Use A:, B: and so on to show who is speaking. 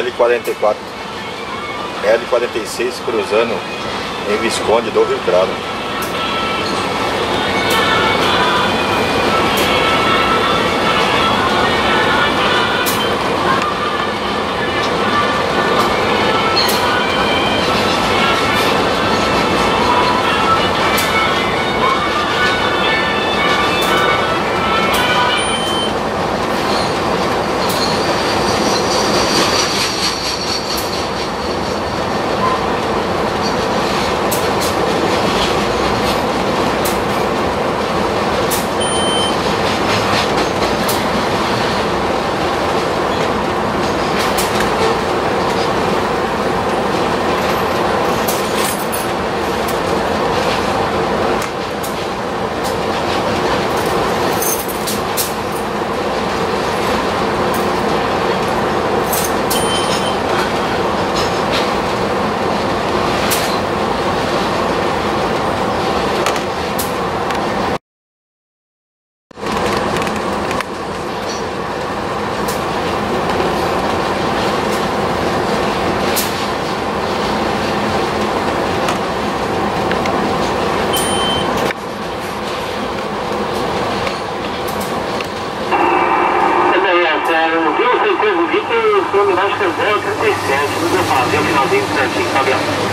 A: L44 L46 cruzando em Visconde do Rio Claro
B: certeza, vi que o Fluminense fez 0,37, não deu fazer o finalzinho certinho, tá vendo?